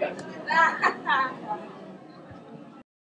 Đừng.